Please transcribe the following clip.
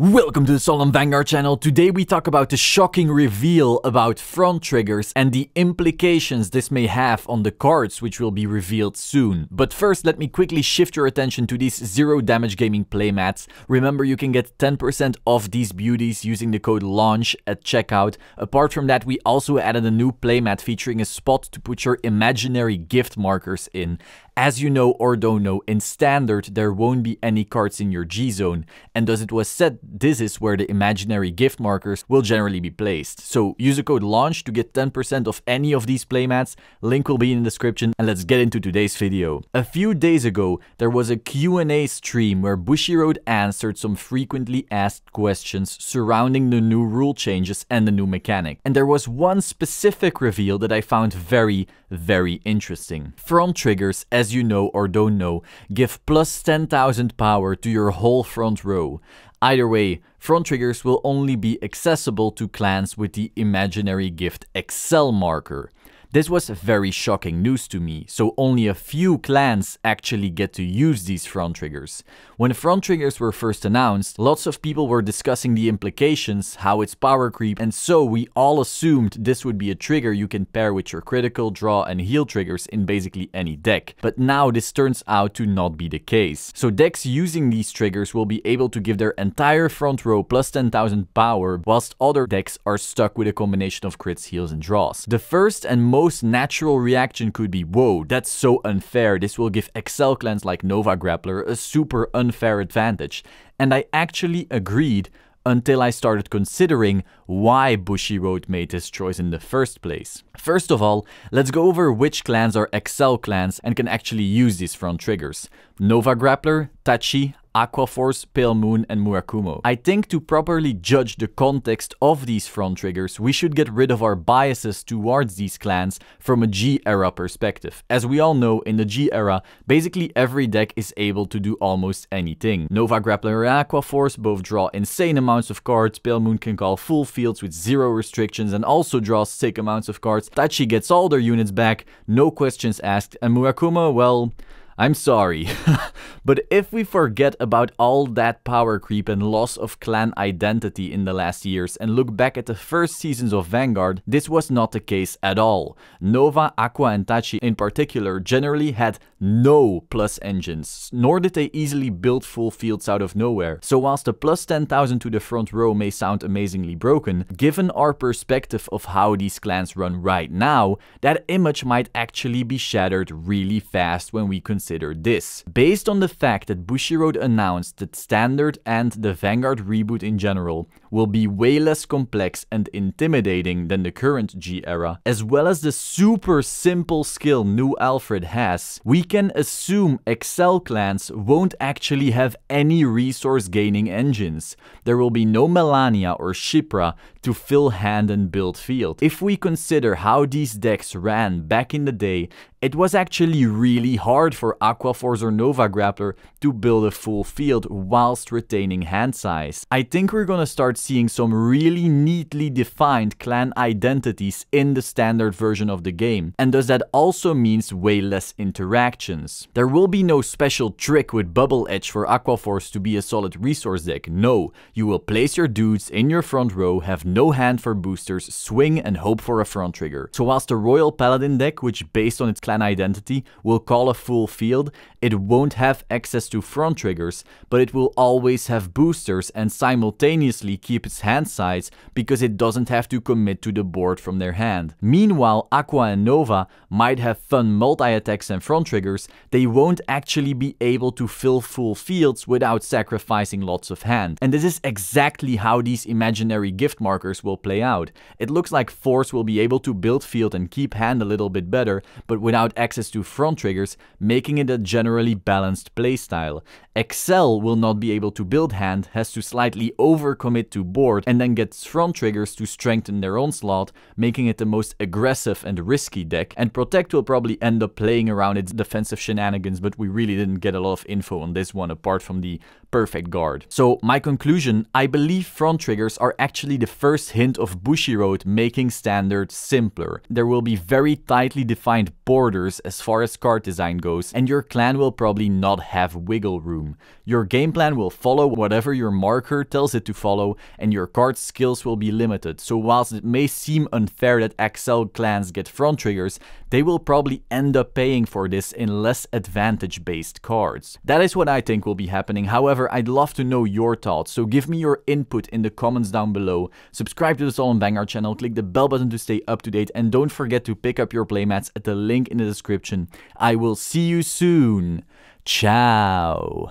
Welcome to the Solemn Vanguard channel. Today we talk about the shocking reveal about front triggers and the implications this may have on the cards which will be revealed soon. But first let me quickly shift your attention to these zero damage gaming playmats. Remember you can get 10% off these beauties using the code LAUNCH at checkout. Apart from that we also added a new playmat featuring a spot to put your imaginary gift markers in. As you know or don't know, in standard there won't be any cards in your G-zone, and as it was said, this is where the imaginary gift markers will generally be placed. So use the code LAUNCH to get 10% of any of these playmats, link will be in the description, and let's get into today's video. A few days ago, there was a Q&A stream where Bushiroad answered some frequently asked questions surrounding the new rule changes and the new mechanic. And there was one specific reveal that I found very, very interesting. Front triggers, as you know or don't know, give plus 10,000 power to your whole front row. Either way, front triggers will only be accessible to clans with the imaginary gift Accel marker. This was very shocking news to me, so only a few clans actually get to use these front triggers. When front triggers were first announced, lots of people were discussing the implications, how it's power creep, and so we all assumed this would be a trigger you can pair with your critical, draw and heal triggers in basically any deck. But now this turns out to not be the case. So decks using these triggers will be able to give their entire front row plus 10,000 power, whilst other decks are stuck with a combination of crits, heals and draws. The first and most most natural reaction could be, whoa, that's so unfair, this will give Accel clans like Nova Grappler a super unfair advantage. And I actually agreed until I started considering why Bushiroad made this choice in the first place. First of all, let's go over which clans are Accel clans and can actually use these front triggers. Nova Grappler, Tachi, Aquaforce, Pale Moon and Murakumo. I think to properly judge the context of these front triggers, we should get rid of our biases towards these clans from a G-era perspective. As we all know, in the G-era, basically every deck is able to do almost anything. Nova Grappler and Aquaforce both draw insane amounts of cards, Pale Moon can call full fields with zero restrictions and also draws sick amounts of cards, Tachi gets all their units back, no questions asked, and Murakumo, well... I'm sorry. but if we forget about all that power creep and loss of clan identity in the last years and look back at the first seasons of Vanguard, this was not the case at all. Nova, Aqua and Tachi in particular generally had no plus engines, nor did they easily build full fields out of nowhere. So whilst the plus 10,000 to the front row may sound amazingly broken, given our perspective of how these clans run right now, that image might actually be shattered really fast when we consider consider this. Based on the fact that Bushiroad announced that Standard and the Vanguard reboot in general will be way less complex and intimidating than the current G era, as well as the super simple skill New Alfred has, we can assume Accel clans won't actually have any resource gaining engines. There will be no Melania or Shipra to fill hand and build field. If we consider how these decks ran back in the day it was actually really hard for Aquaforce or Nova Grappler to build a full field whilst retaining hand size. I think we're gonna start seeing some really neatly defined clan identities in the standard version of the game, and does that also means way less interactions. There will be no special trick with Bubble Edge for Aquaforce to be a solid resource deck, no, you will place your dudes in your front row, have no hand for boosters, swing and hope for a front trigger. So whilst the Royal Paladin deck, which based on its clan identity will call a full field, it won't have access to front triggers, but it will always have boosters and simultaneously keep its hand size because it doesn't have to commit to the board from their hand. Meanwhile, Aqua and Nova might have fun multi-attacks and front triggers, they won't actually be able to fill full fields without sacrificing lots of hand. And this is exactly how these imaginary gift markers will play out. It looks like Force will be able to build field and keep hand a little bit better, but without access to front triggers, making it a generally balanced playstyle. Accel will not be able to build hand, has to slightly overcommit to board and then gets front triggers to strengthen their own slot, making it the most aggressive and risky deck. And Protect will probably end up playing around its defensive shenanigans, but we really didn't get a lot of info on this one apart from the perfect guard. So my conclusion, I believe front triggers are actually the first hint of Bushiroad making standard simpler. There will be very tightly defined borders as far as card design goes, and your clan will probably not have wiggle room. Your game plan will follow whatever your marker tells it to follow, and your card skills will be limited. So whilst it may seem unfair that Accel clans get front triggers, they will probably end up paying for this in less advantage based cards. That is what I think will be happening. However, I'd love to know your thoughts, so give me your input in the comments down below. Subscribe to the Solemn Vanguard channel, click the bell button to stay up to date, and don't forget to pick up your playmats at the link in the description. I will see you soon. Ciao.